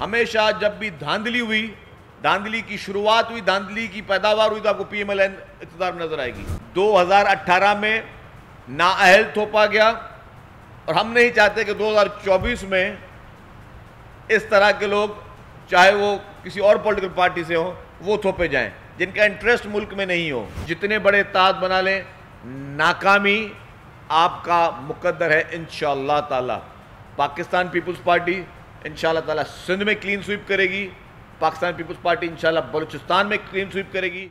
हमेशा जब भी धांधली हुई, धांधली की शुरुआत हुई, धांधली की पैदावार हुई तो आपको पीएमएलएन इकतदार नज़र आएगी। 2018 में नाअहल थोपा गया और हम नहीं चाहते कि 2024 में इस तरह के लोग, चाहे वो किसी और पॉलिटिकल पार्टी से हो, वो थोपे जाएँ, जिनका इंटरेस्ट मुल्क में नहीं हो। जितने बड़े ताज बना लें, नाकामी आपका मुकद्दर है इन ताला। पाकिस्तान पीपुल्स पार्टी इन ताला सिंध में क्लीन स्वीप करेगी, पाकिस्तान पीपल्स पार्टी इंशाल्लाह बलूचिस्तान में क्लीन स्वीप करेगी।